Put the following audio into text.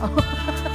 啊哈哈